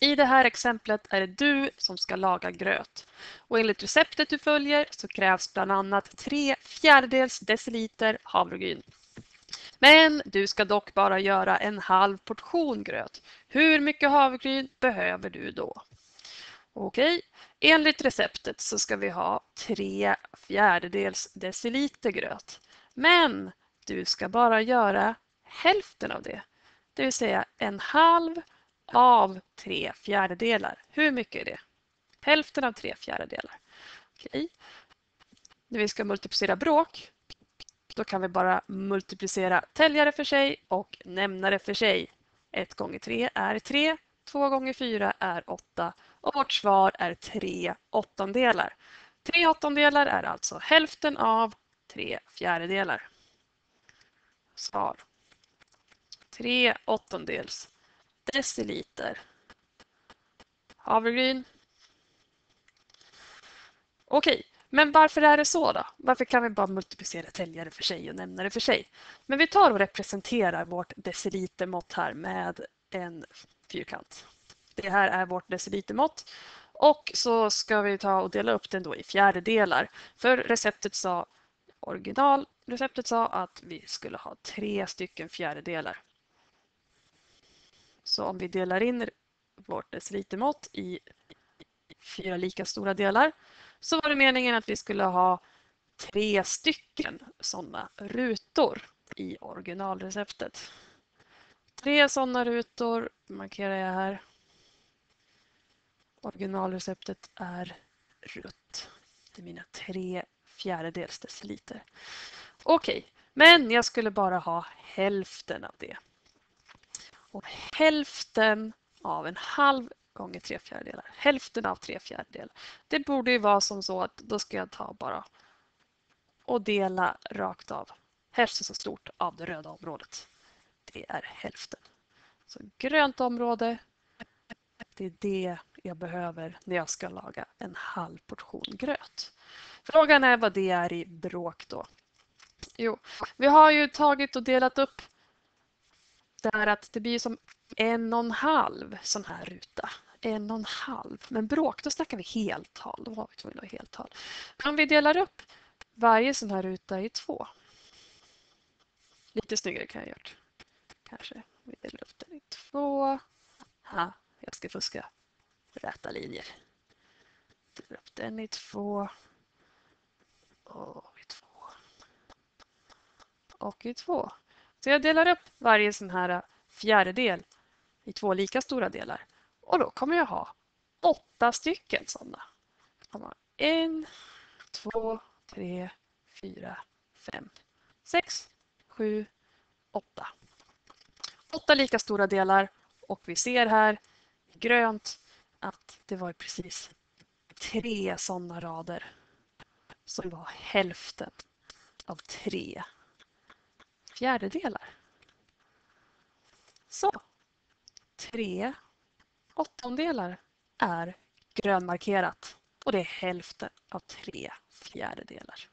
I det här exemplet är det du som ska laga gröt. Och enligt receptet du följer så krävs bland annat 3 fjärdedels deciliter havregryn. Men du ska dock bara göra en halv portion gröt. Hur mycket havregryn behöver du då? Okej, enligt receptet så ska vi ha 3 fjärdedels deciliter gröt. Men du ska bara göra hälften av det. Det vill säga en halv av tre fjärdedelar. Hur mycket är det? Hälften av tre fjärdedelar. Okej. När vi ska multiplicera bråk, då kan vi bara multiplicera täljare för sig och nämnare för sig. 1 gånger 3 är 3, 2 gånger 4 är 8 och vårt svar är 3 åttondelar. 3 åttondelar är alltså hälften av 3 fjärdedelar. Svar. 3 åttondels deciliter havregryn. Okej, men varför är det så då? Varför kan vi bara multiplicera täljare för sig och nämna det för sig? Men vi tar och representerar vårt decilitermått här med en fyrkant. Det här är vårt decilitermått och så ska vi ta och dela upp den då i fjärdedelar. För receptet sa originalreceptet sa att vi skulle ha tre stycken fjärdedelar. Så om vi delar in vårt decilitermått i fyra lika stora delar så var det meningen att vi skulle ha tre stycken sådana rutor i originalreceptet. Tre sådana rutor markerar jag här. Originalreceptet är rött. Det är mina tre fjärdedels deciliter. Okej, okay, men jag skulle bara ha hälften av det. Och hälften av en halv gånger tre fjärdedelar. Hälften av tre fjärdedelar. Det borde ju vara som så att då ska jag ta bara och dela rakt av. Hälften så stort av det röda området. Det är hälften. Så grönt område, det är det jag behöver när jag ska laga en halv portion gröt. Frågan är vad det är i bråk då. Jo, vi har ju tagit och delat upp där att det blir som en och en halv sån här ruta. En och en halv. Men bråk, då snackar vi heltal. Då var vi tvungna att heltal. Men om vi delar upp varje sån här ruta i två. Lite snyggare kan jag göra Kanske. Vi delar upp den i två. Ha, jag ska fuska. Räta linjer. Delar upp den i två. Och i två. Och i två. Så jag delar upp varje sån här äh, fjärdedel i två lika stora delar. Och då kommer jag ha åtta stycken sådana. En, två, tre, fyra, fem, sex, sju, åtta. Åtta lika stora delar och vi ser här grönt att det var precis tre sådana rader som var hälften av tre fjärdedelar. Så, tre åttondelar är grönmarkerat och det är hälften av tre fjärdedelar.